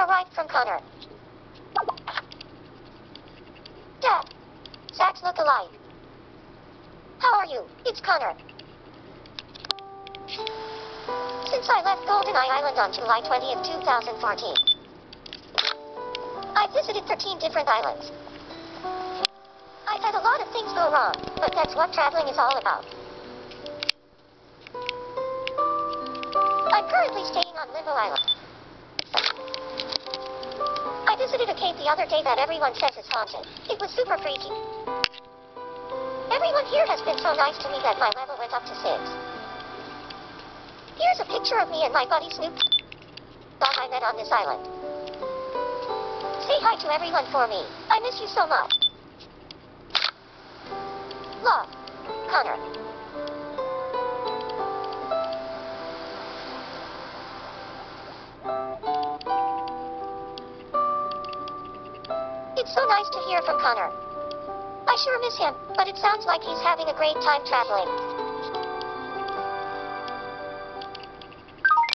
arrived from Connor. Dad. Zach's look alike. How are you? It's Connor. Since I left GoldenEye Island on July 20th, 2014, I've visited 13 different islands. I've had a lot of things go wrong, but that's what traveling is all about. I'm currently staying on Limbo Island. I visited a cave the other day that everyone says is haunted. It was super freaky. Everyone here has been so nice to me that my level went up to 6. Here's a picture of me and my buddy Snoop dog I met on this island. Say hi to everyone for me. I miss you so much. Love. Connor. It's so nice to hear from Connor. I sure miss him, but it sounds like he's having a great time traveling.